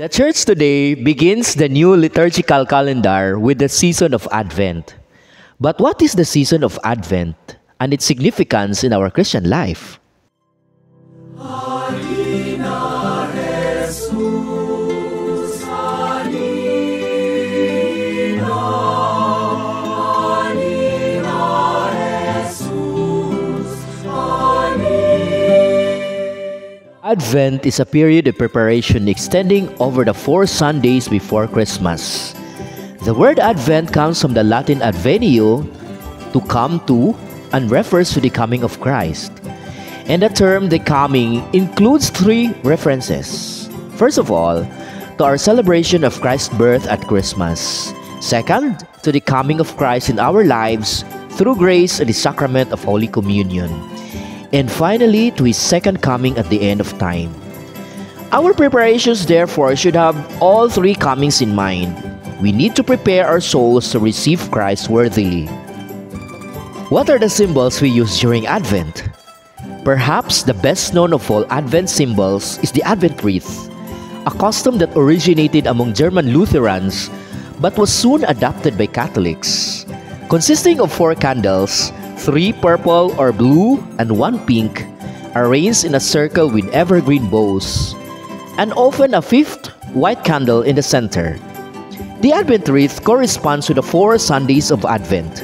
The church today begins the new liturgical calendar with the season of Advent. But what is the season of Advent and its significance in our Christian life? Advent is a period of preparation extending over the four Sundays before Christmas. The word Advent comes from the Latin advenio, to come to, and refers to the coming of Christ. And the term the coming includes three references. First of all, to our celebration of Christ's birth at Christmas. Second, to the coming of Christ in our lives through grace and the sacrament of Holy Communion and finally to his second coming at the end of time. Our preparations, therefore, should have all three comings in mind. We need to prepare our souls to receive Christ worthily. What are the symbols we use during Advent? Perhaps the best known of all Advent symbols is the Advent wreath, a custom that originated among German Lutherans but was soon adopted by Catholics. Consisting of four candles, three purple or blue, and one pink, arranged in a circle with evergreen boughs, and often a fifth white candle in the center. The Advent wreath corresponds to the four Sundays of Advent.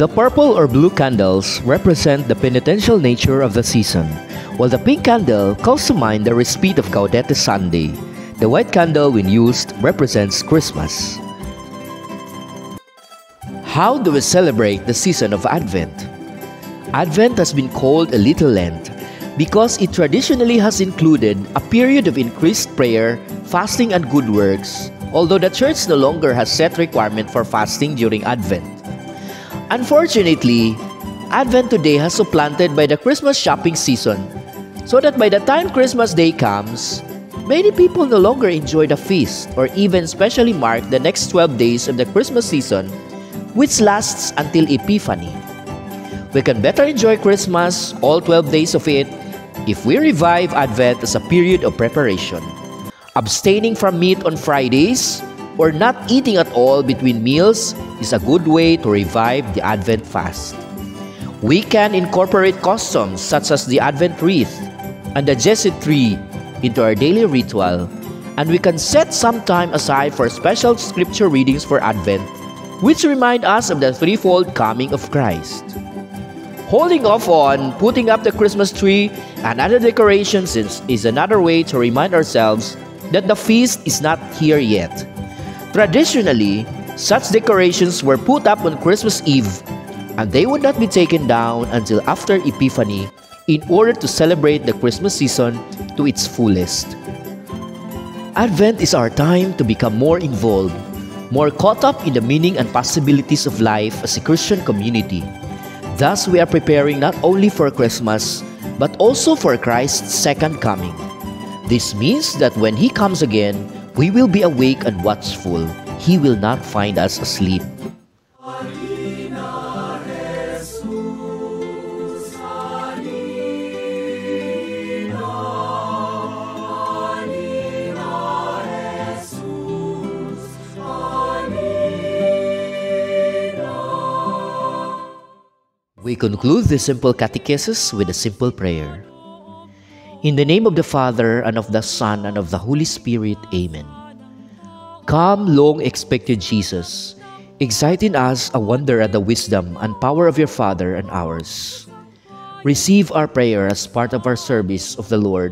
The purple or blue candles represent the penitential nature of the season, while the pink candle calls to mind the respite of Gaudete Sunday. The white candle, when used, represents Christmas. How do we celebrate the season of Advent? Advent has been called a little Lent because it traditionally has included a period of increased prayer, fasting, and good works, although the church no longer has set requirement for fasting during Advent. Unfortunately, Advent today has supplanted by the Christmas shopping season, so that by the time Christmas Day comes, many people no longer enjoy the feast or even specially mark the next 12 days of the Christmas season which lasts until Epiphany. We can better enjoy Christmas, all 12 days of it, if we revive Advent as a period of preparation. Abstaining from meat on Fridays or not eating at all between meals is a good way to revive the Advent fast. We can incorporate customs such as the Advent wreath and the Jesse tree into our daily ritual, and we can set some time aside for special scripture readings for Advent which remind us of the threefold coming of Christ. Holding off on putting up the Christmas tree and other decorations is, is another way to remind ourselves that the feast is not here yet. Traditionally, such decorations were put up on Christmas Eve and they would not be taken down until after Epiphany in order to celebrate the Christmas season to its fullest. Advent is our time to become more involved more caught up in the meaning and possibilities of life as a Christian community. Thus, we are preparing not only for Christmas, but also for Christ's second coming. This means that when He comes again, we will be awake and watchful. He will not find us asleep. We conclude this simple catechesis with a simple prayer. In the name of the Father, and of the Son, and of the Holy Spirit, Amen. Come, long expected Jesus, excite in us a wonder at the wisdom and power of your Father and ours. Receive our prayer as part of our service of the Lord,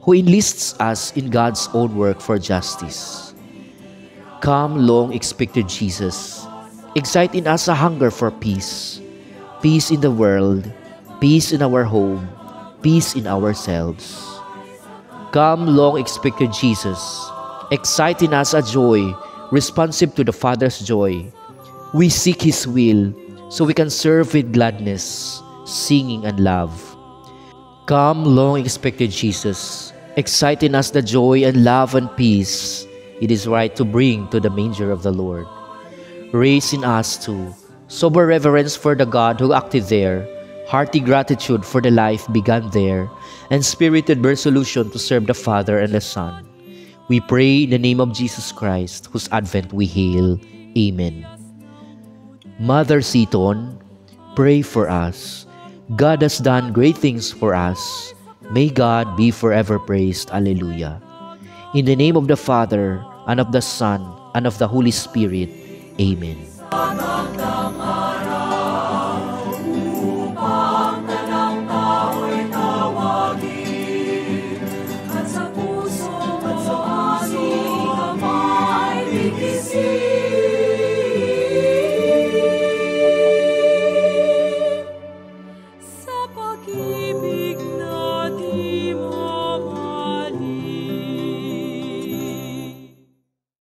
who enlists us in God's own work for justice. Come, long expected Jesus, excite in us a hunger for peace peace in the world, peace in our home, peace in ourselves. Come, long expected Jesus, excite in us a joy responsive to the Father's joy. We seek His will so we can serve with gladness, singing and love. Come, long expected Jesus, excite in us the joy and love and peace it is right to bring to the manger of the Lord. Raise in us too sober reverence for the God who acted there, hearty gratitude for the life begun there, and spirited resolution to serve the Father and the Son. We pray in the name of Jesus Christ, whose advent we hail. Amen. Mother Seton, pray for us. God has done great things for us. May God be forever praised. Alleluia. In the name of the Father, and of the Son, and of the Holy Spirit. Amen.